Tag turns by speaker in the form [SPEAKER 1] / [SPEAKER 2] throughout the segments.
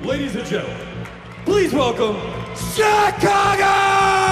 [SPEAKER 1] Ladies and gentlemen, please welcome Chicago!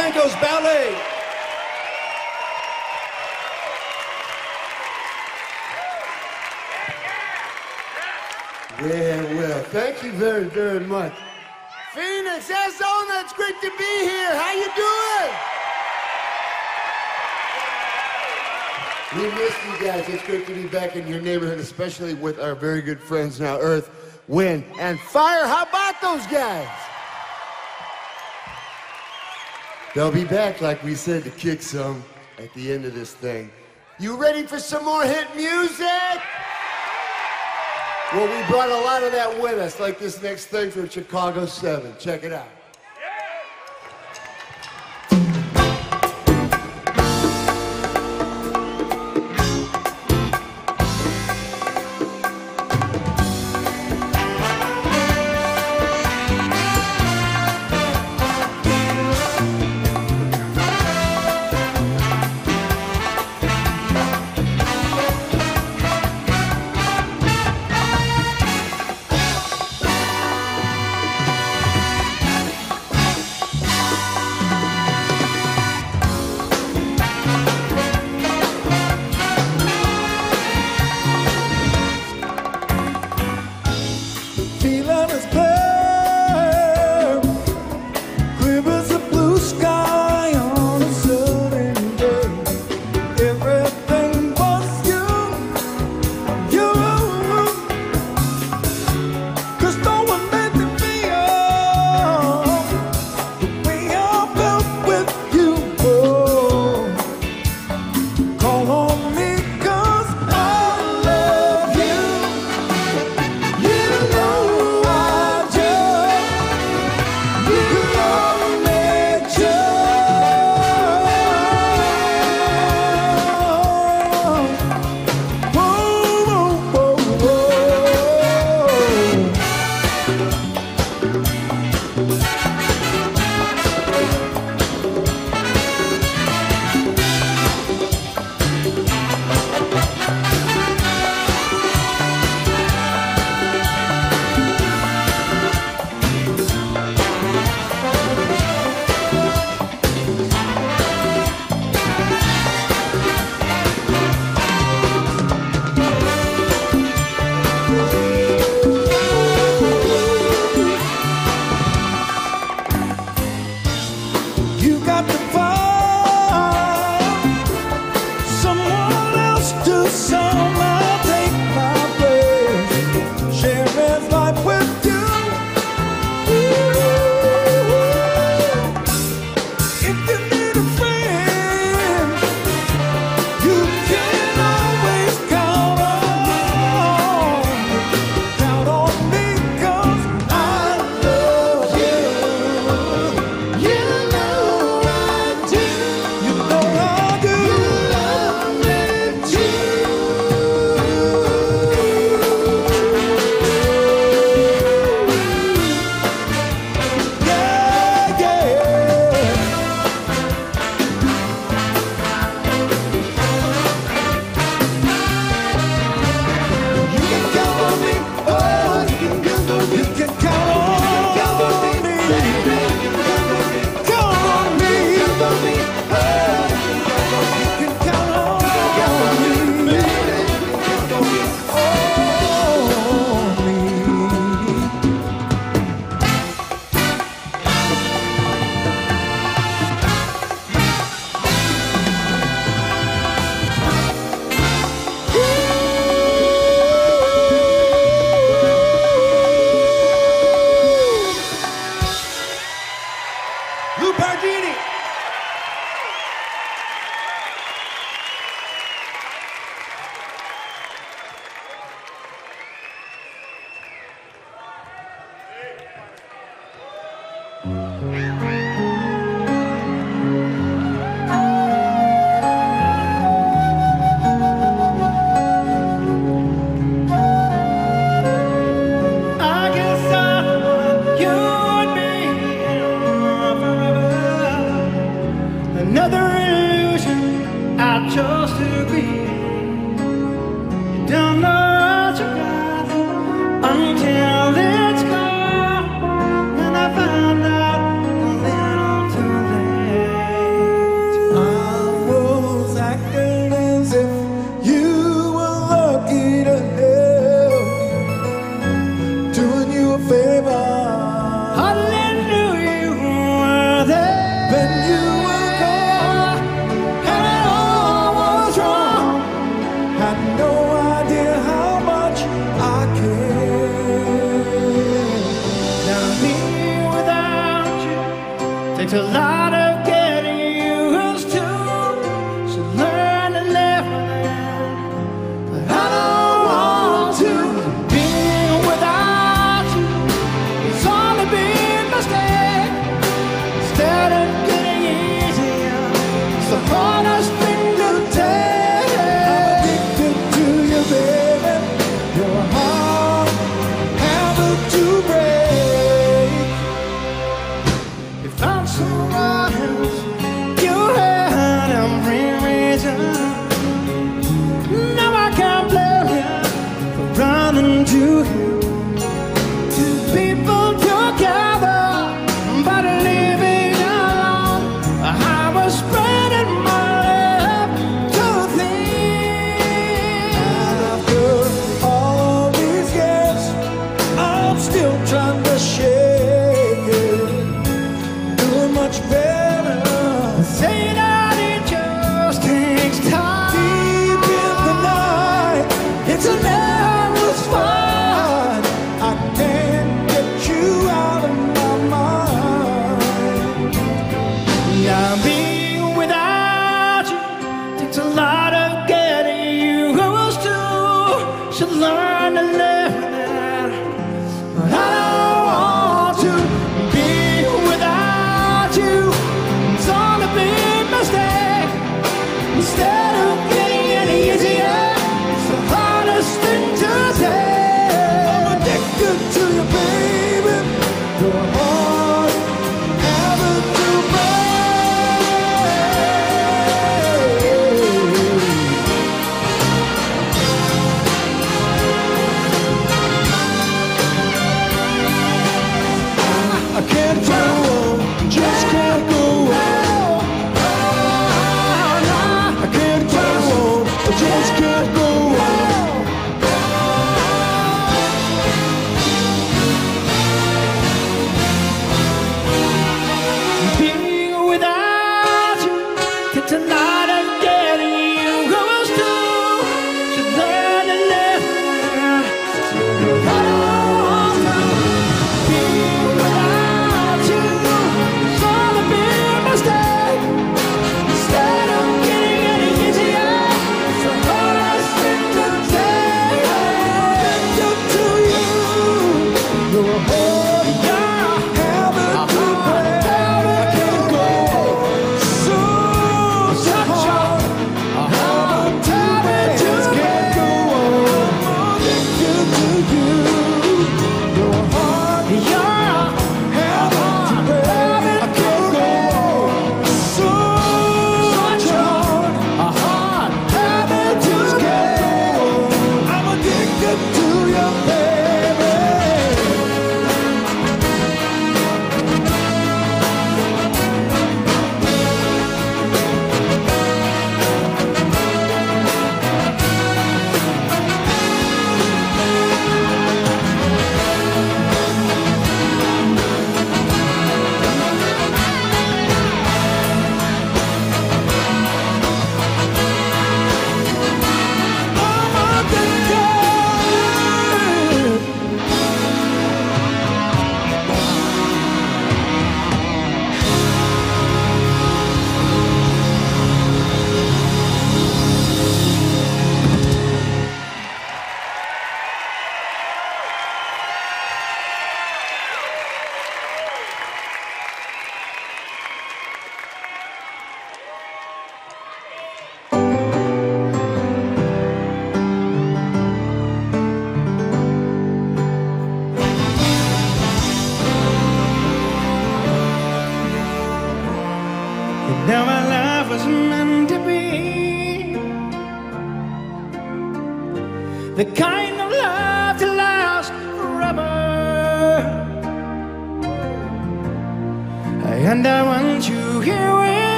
[SPEAKER 1] Mr. Ballet.
[SPEAKER 2] Well, well, thank you very, very much. Phoenix!
[SPEAKER 1] Phoenix, Arizona. It's great to be here. How you doing? We missed you guys. It's great to be back in your neighborhood, especially with our very good friends now, Earth, Wind, and Fire. How about those guys? They'll be back, like we said, to kick some at the end of this thing. You ready for some more hit music? Well, we brought a lot of that with us, like this next thing from Chicago 7. Check it out.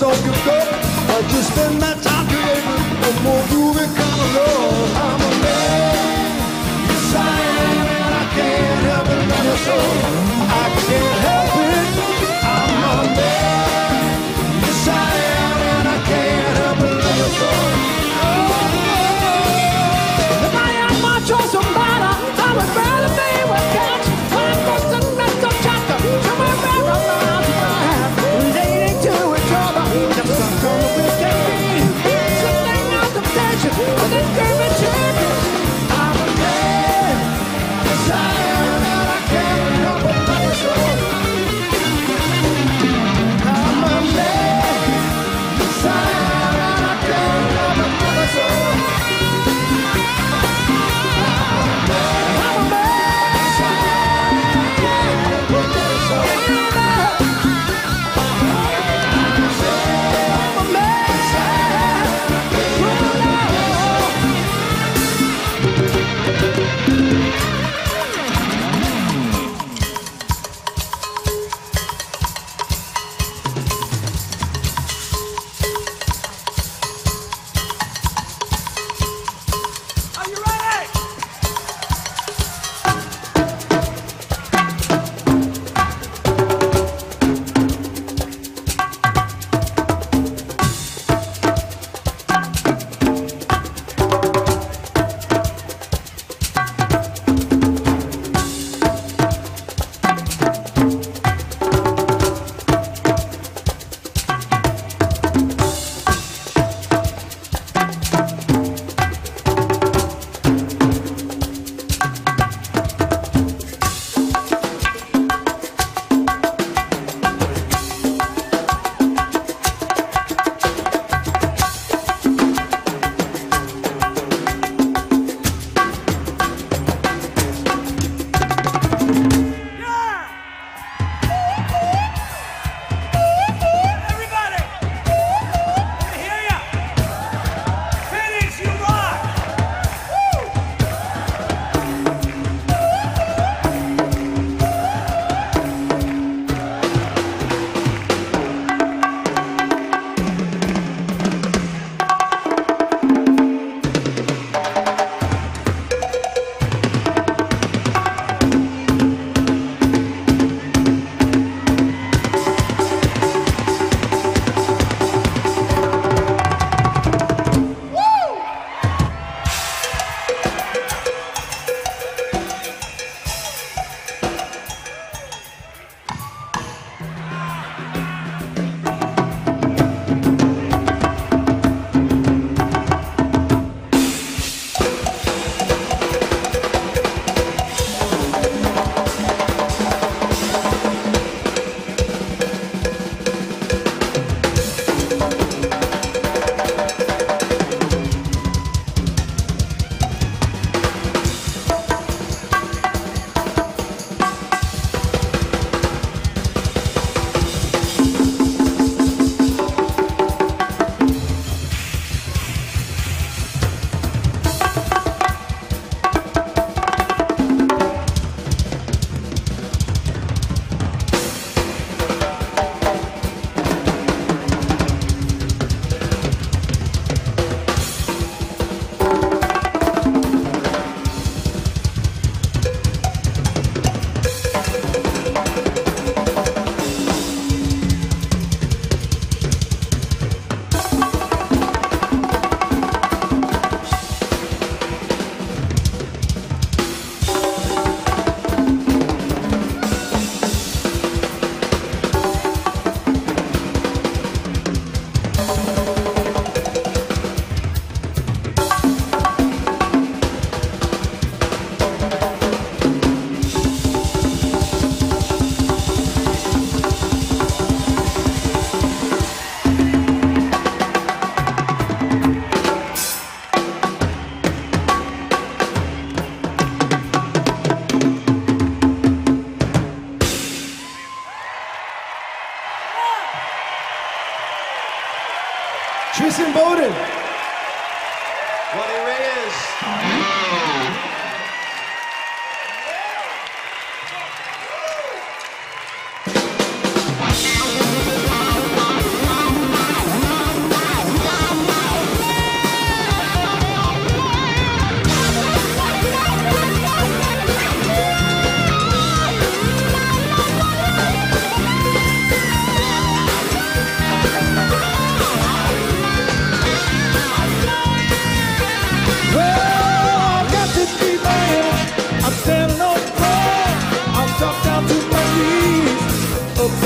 [SPEAKER 3] Time
[SPEAKER 1] is on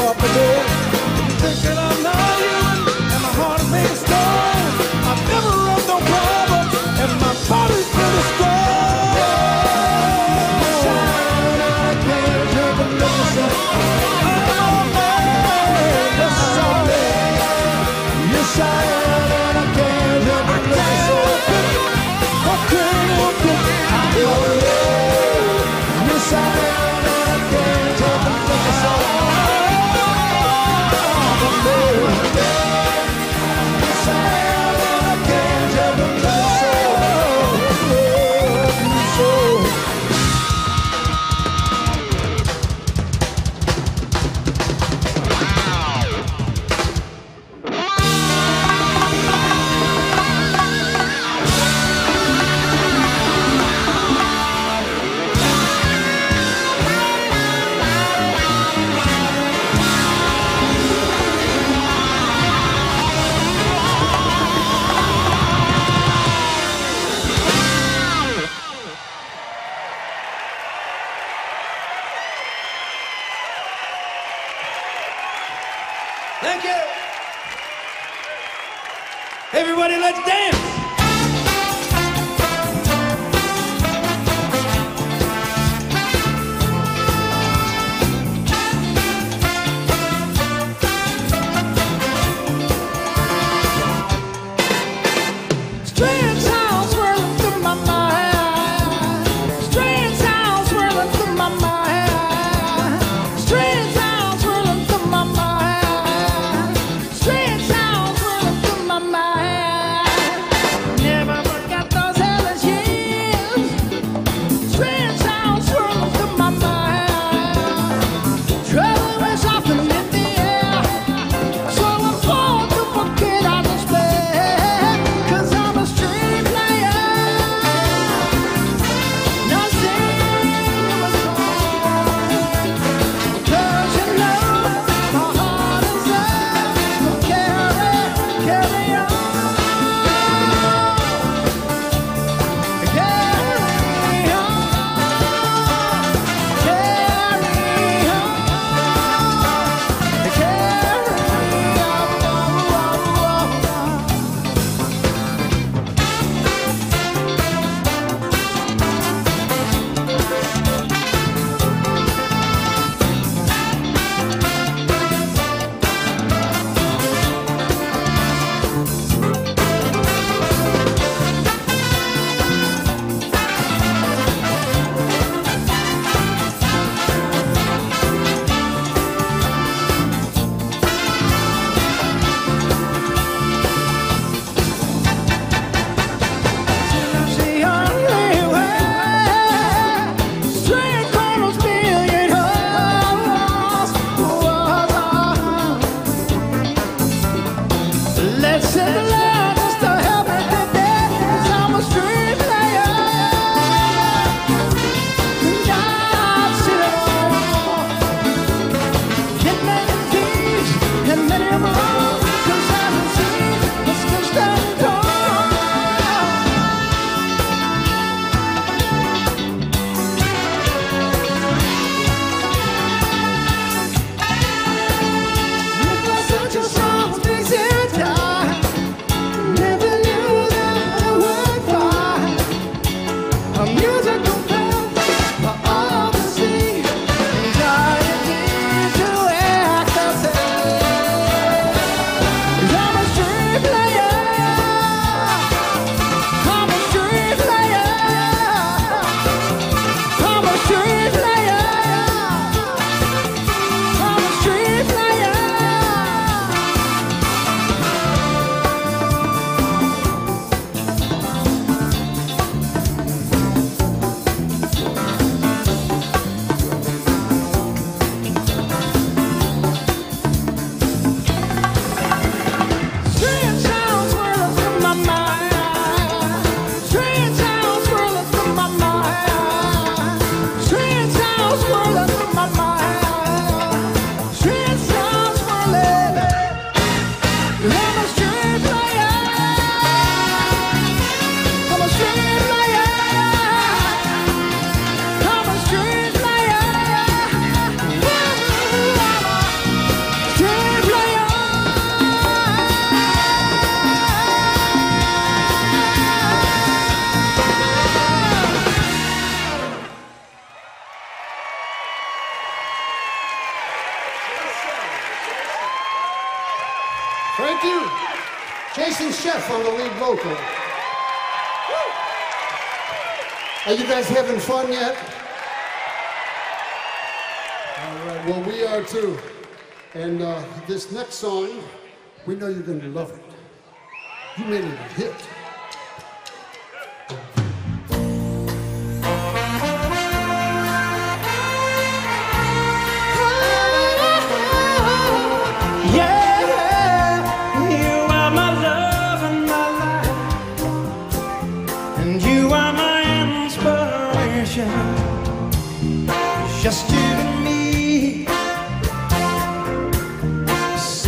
[SPEAKER 1] Up the door.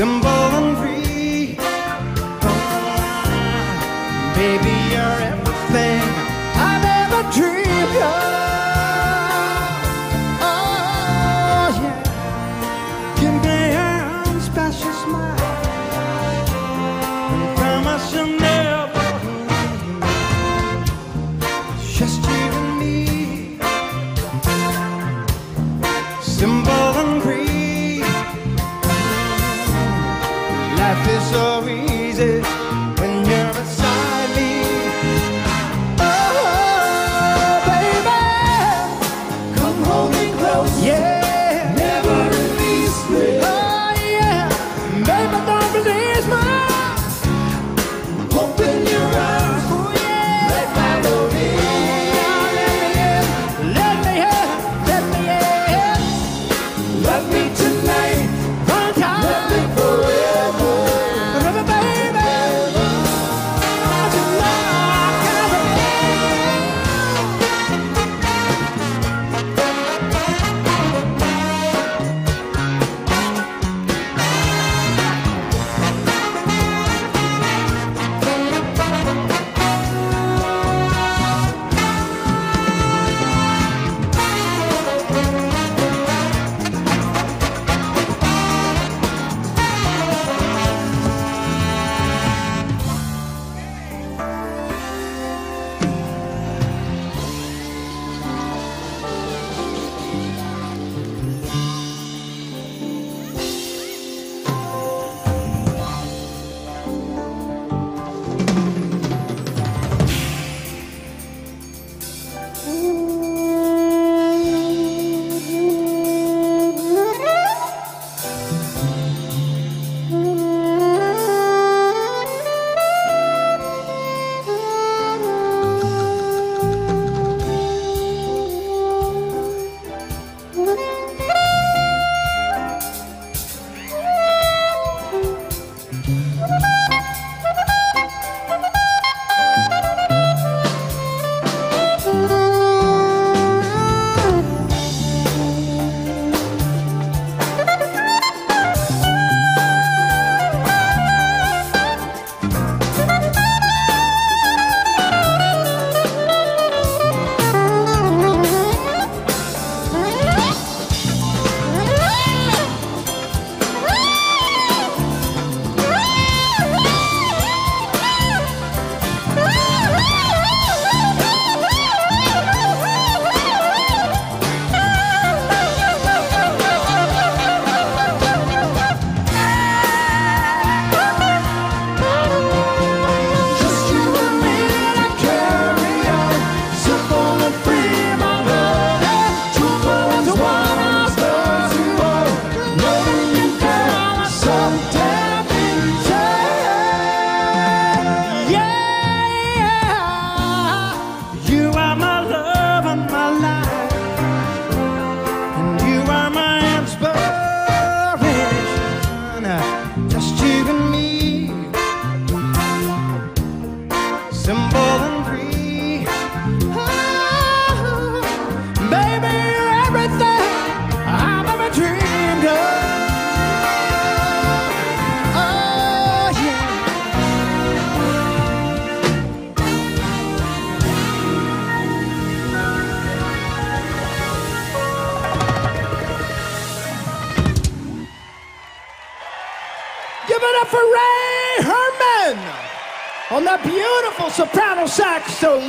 [SPEAKER 3] Simple and free. Baby,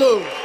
[SPEAKER 3] nous.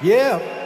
[SPEAKER 3] Yeah.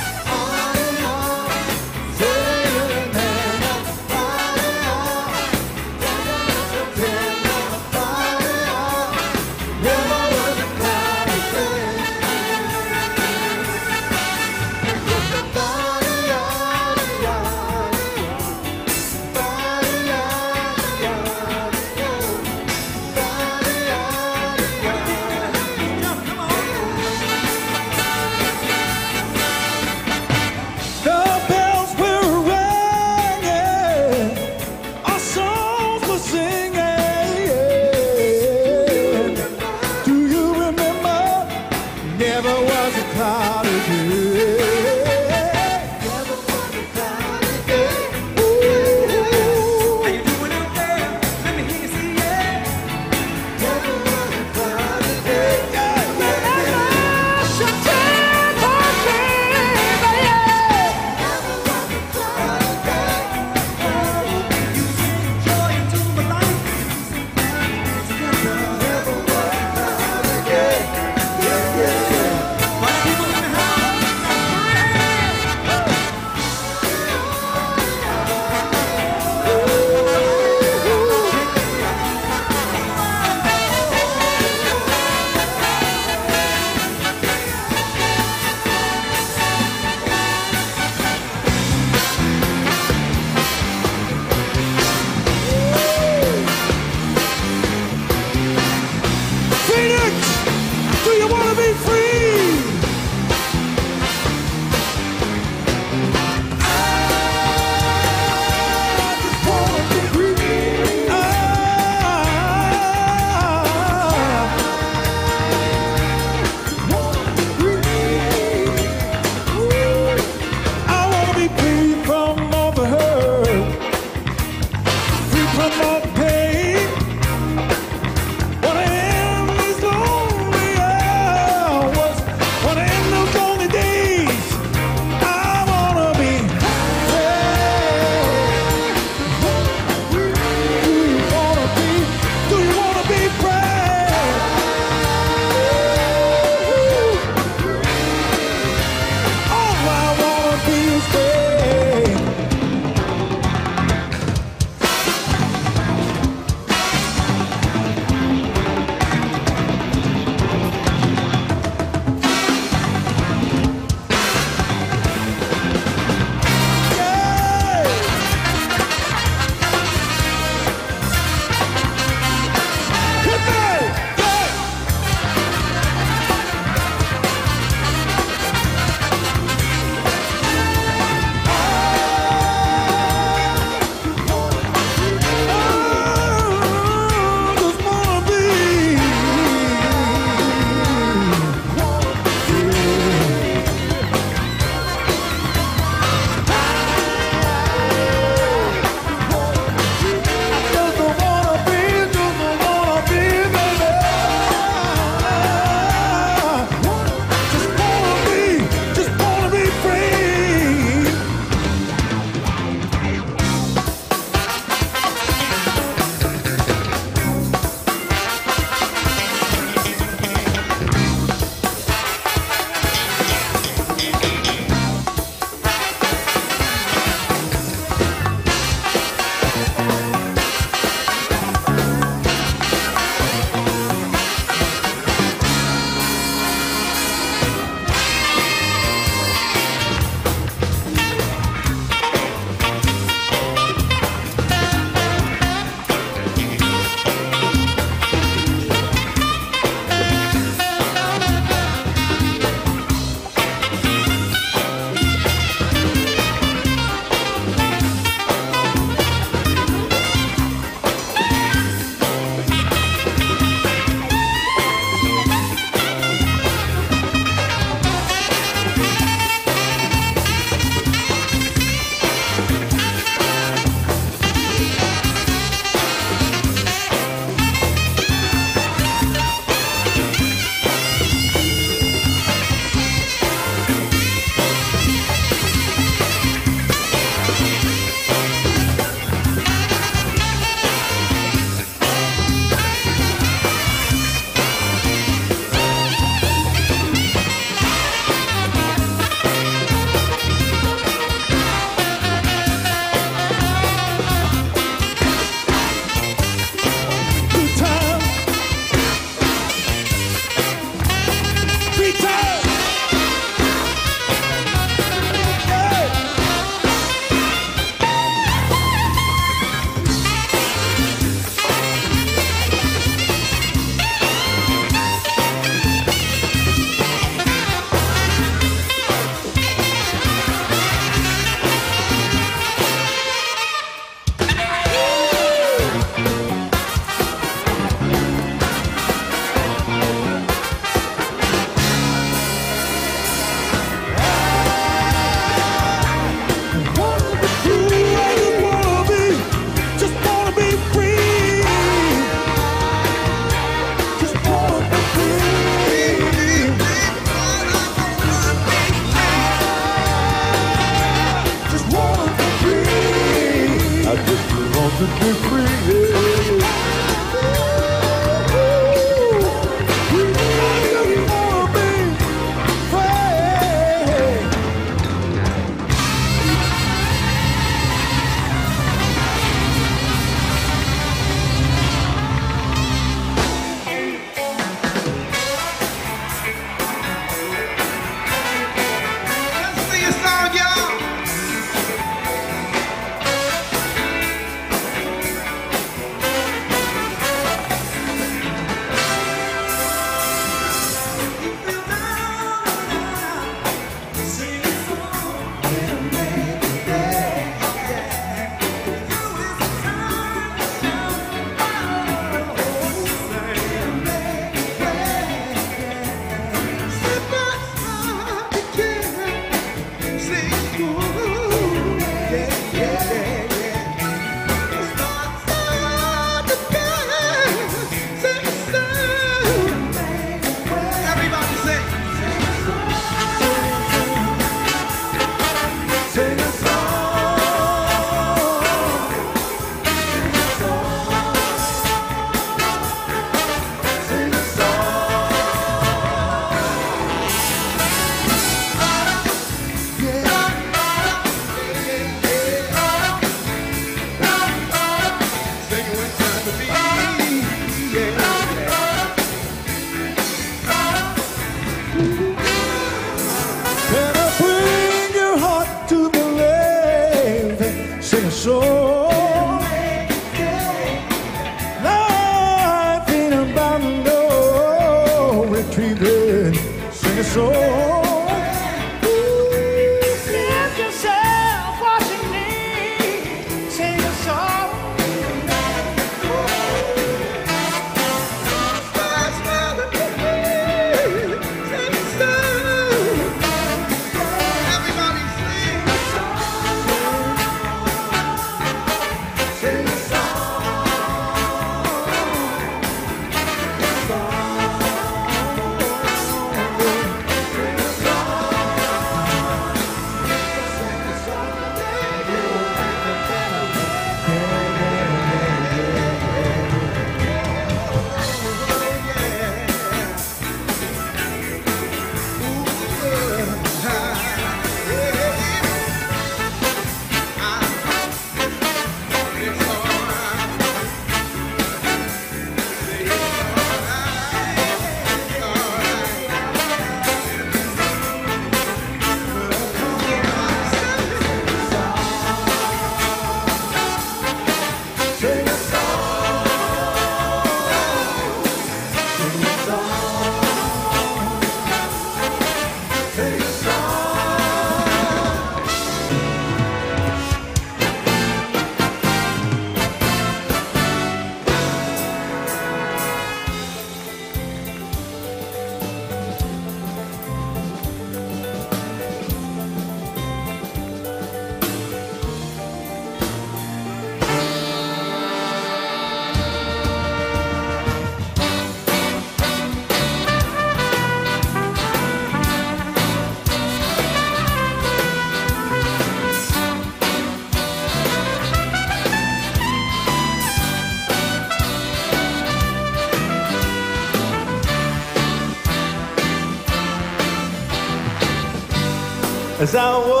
[SPEAKER 2] As
[SPEAKER 3] I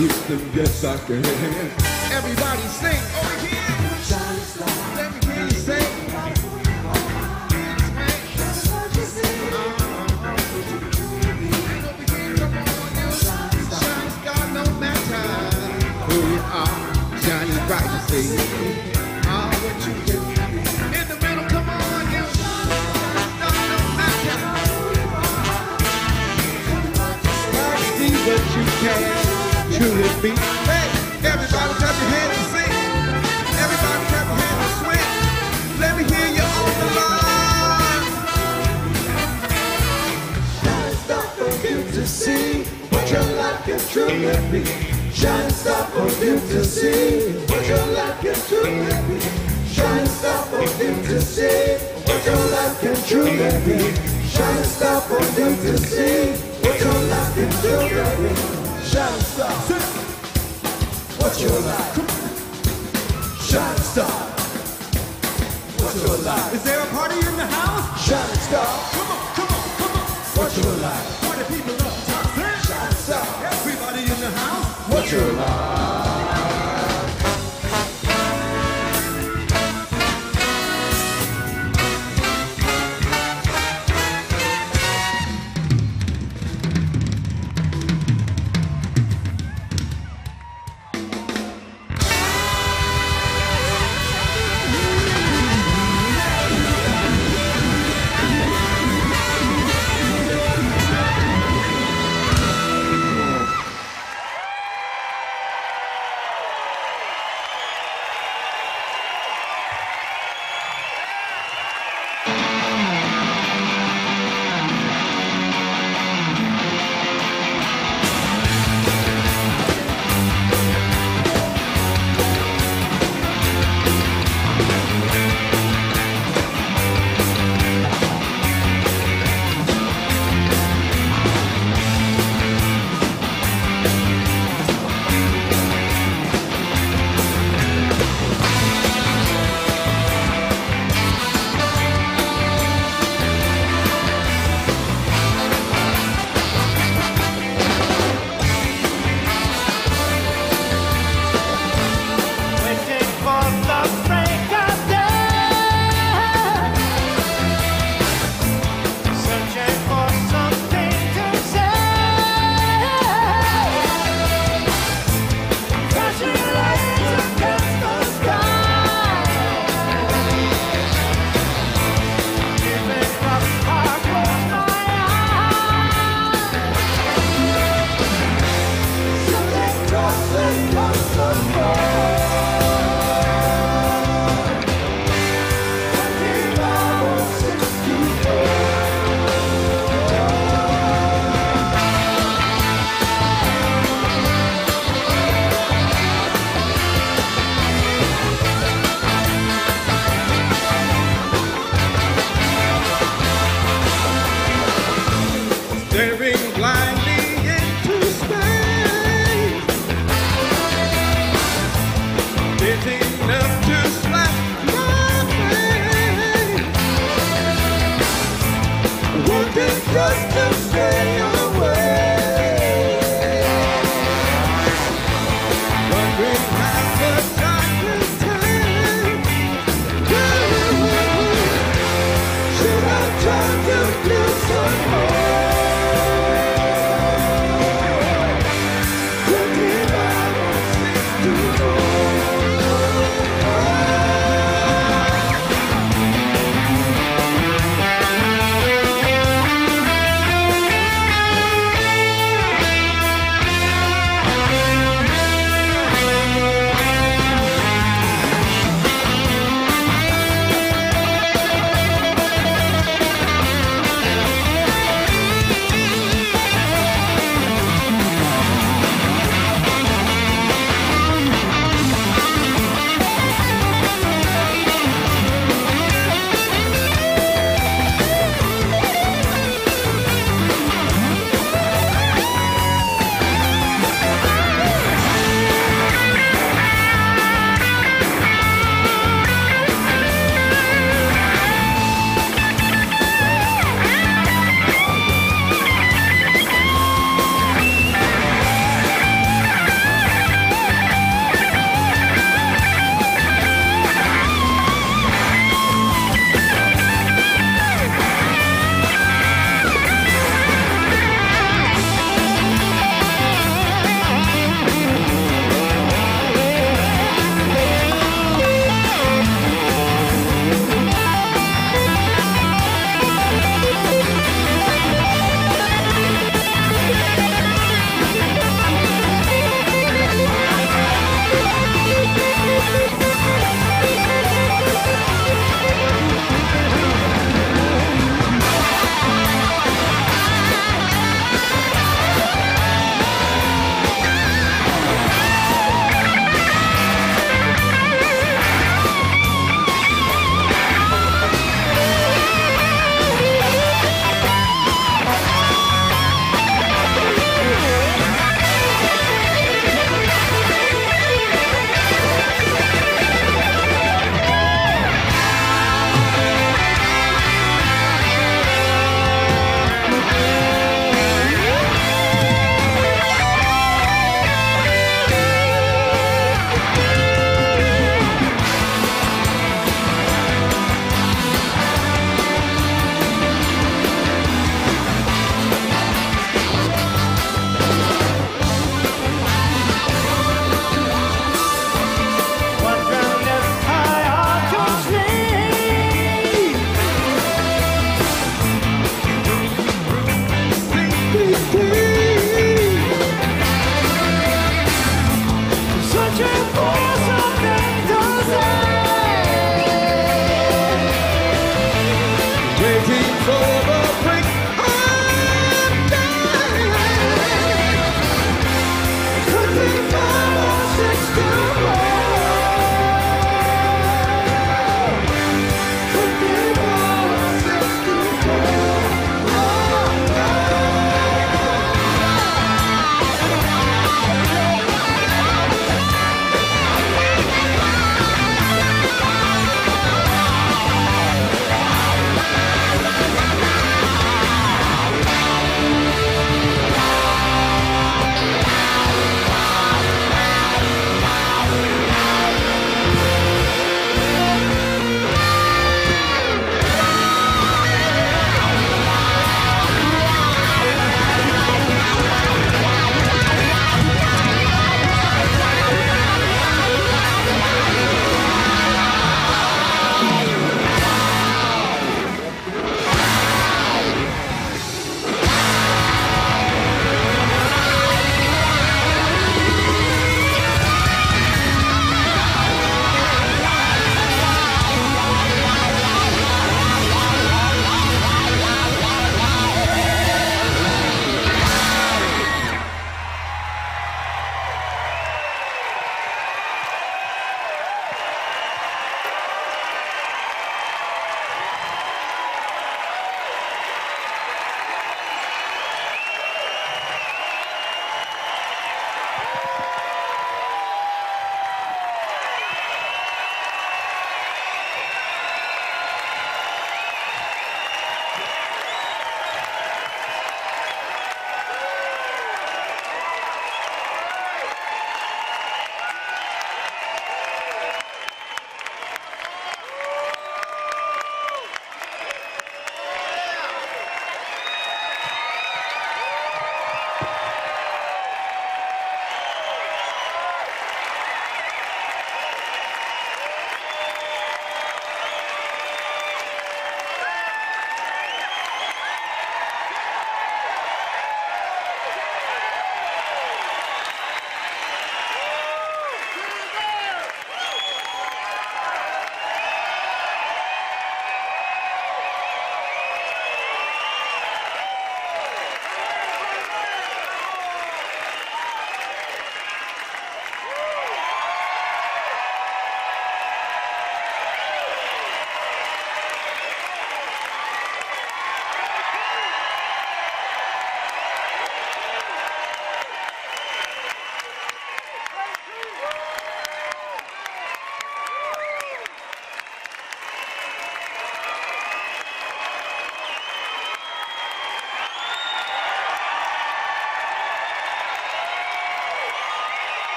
[SPEAKER 4] Wisdom, yes I can. Everybody sing